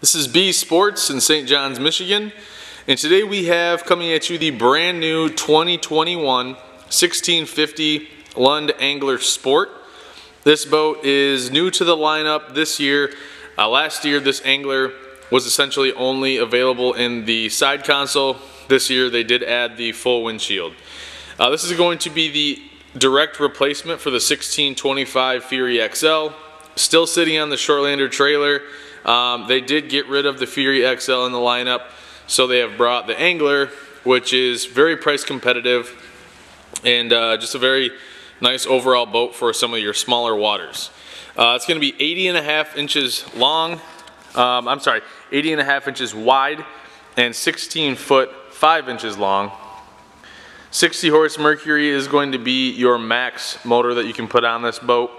This is Bee's Sports in St. John's, Michigan. And today we have coming at you the brand new 2021 1650 Lund Angler Sport. This boat is new to the lineup this year. Uh, last year this angler was essentially only available in the side console. This year they did add the full windshield. Uh, this is going to be the direct replacement for the 1625 Fury XL. Still sitting on the Shorelander trailer. Um, they did get rid of the Fury XL in the lineup, so they have brought the Angler, which is very price competitive and uh, just a very nice overall boat for some of your smaller waters. Uh, it's going to be 80 and a half inches long, um, I'm sorry, 80 and a half inches wide and 16 foot 5 inches long. 60 horse Mercury is going to be your max motor that you can put on this boat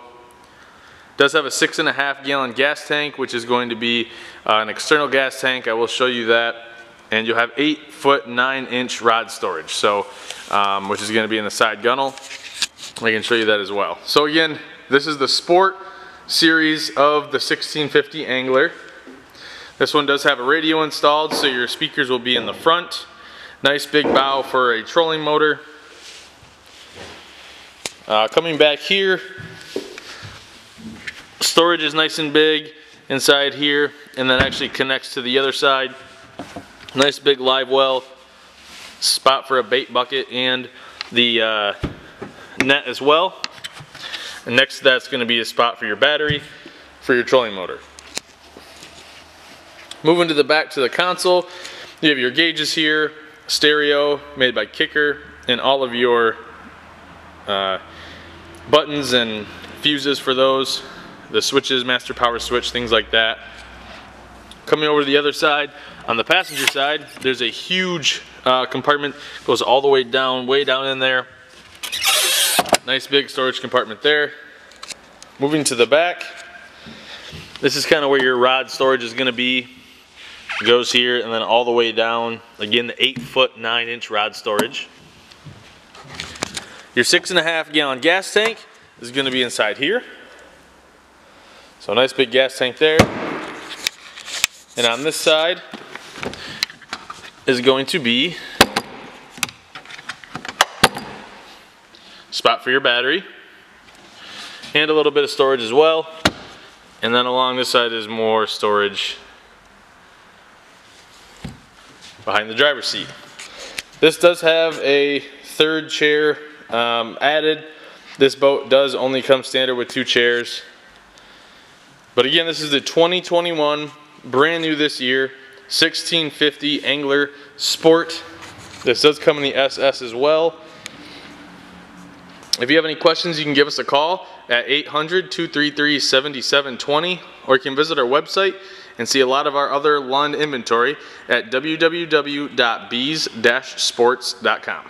does have a six and a half gallon gas tank, which is going to be uh, an external gas tank. I will show you that. And you'll have eight foot nine inch rod storage. So, um, which is gonna be in the side gunnel. I can show you that as well. So again, this is the Sport series of the 1650 Angler. This one does have a radio installed, so your speakers will be in the front. Nice big bow for a trolling motor. Uh, coming back here, storage is nice and big inside here and then actually connects to the other side. Nice big live well spot for a bait bucket and the uh, net as well. And next to that's going to be a spot for your battery for your trolling motor. Moving to the back to the console, you have your gauges here, stereo made by Kicker, and all of your uh, buttons and fuses for those the switches, master power switch, things like that. Coming over to the other side, on the passenger side, there's a huge uh, compartment, goes all the way down, way down in there. Nice big storage compartment there. Moving to the back, this is kind of where your rod storage is gonna be. It goes here and then all the way down. Again, the eight foot, nine inch rod storage. Your six and a half gallon gas tank is gonna be inside here. So nice big gas tank there. And on this side is going to be spot for your battery and a little bit of storage as well. And then along this side is more storage behind the driver's seat. This does have a third chair um, added. This boat does only come standard with two chairs. But again, this is the 2021, brand new this year, 1650 Angler Sport. This does come in the SS as well. If you have any questions, you can give us a call at 800-233-7720 or you can visit our website and see a lot of our other Lund inventory at www.bees-sports.com.